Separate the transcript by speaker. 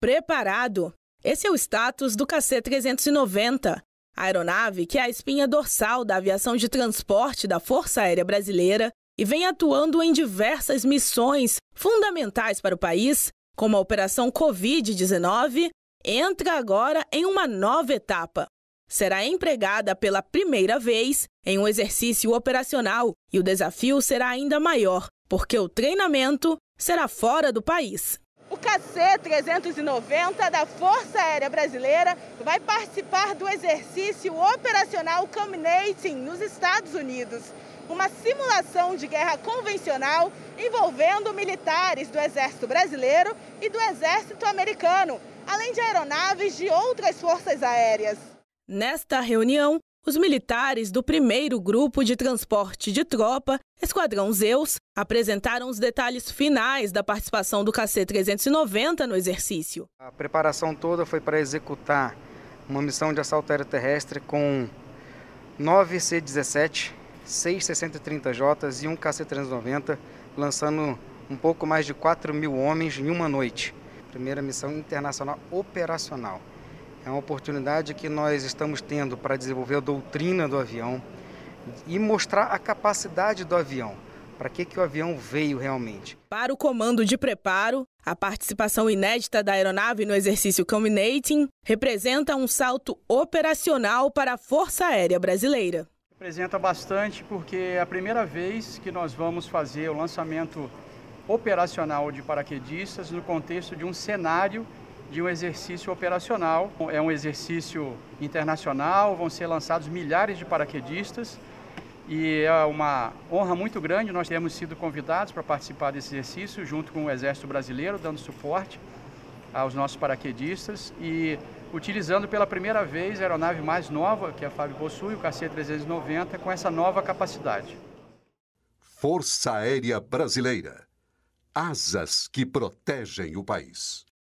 Speaker 1: Preparado. Esse é o status do KC-390, a aeronave que é a espinha dorsal da aviação de transporte da Força Aérea Brasileira e vem atuando em diversas missões fundamentais para o país, como a Operação Covid-19, entra agora em uma nova etapa. Será empregada pela primeira vez em um exercício operacional e o desafio será ainda maior, porque o treinamento será fora do país.
Speaker 2: O KC-390 da Força Aérea Brasileira vai participar do exercício operacional Culminating nos Estados Unidos, uma simulação de guerra convencional envolvendo militares do Exército Brasileiro e do Exército Americano, além de aeronaves de outras forças aéreas.
Speaker 1: Nesta reunião, os militares do primeiro grupo de transporte de tropa, Esquadrão Zeus, apresentaram os detalhes finais da participação do KC-390 no exercício.
Speaker 3: A preparação toda foi para executar uma missão de assalto aéreo terrestre com 9 C-17, 6 60-30J e um KC-390, lançando um pouco mais de 4 mil homens em uma noite. Primeira missão internacional operacional. É uma oportunidade que nós estamos tendo para desenvolver a doutrina do avião e mostrar a capacidade do avião. Para que, que o avião veio realmente?
Speaker 1: Para o comando de preparo, a participação inédita da aeronave no exercício Culminating representa um salto operacional para a Força Aérea Brasileira.
Speaker 4: Representa bastante porque é a primeira vez que nós vamos fazer o lançamento operacional de paraquedistas no contexto de um cenário de um exercício operacional. É um exercício internacional, vão ser lançados milhares de paraquedistas e é uma honra muito grande. Nós temos sido convidados para participar desse exercício junto com o Exército Brasileiro, dando suporte aos nossos paraquedistas e utilizando pela primeira vez a aeronave mais nova que a FAB possui, o KC-390, com essa nova capacidade.
Speaker 5: Força Aérea Brasileira. Asas que protegem o país.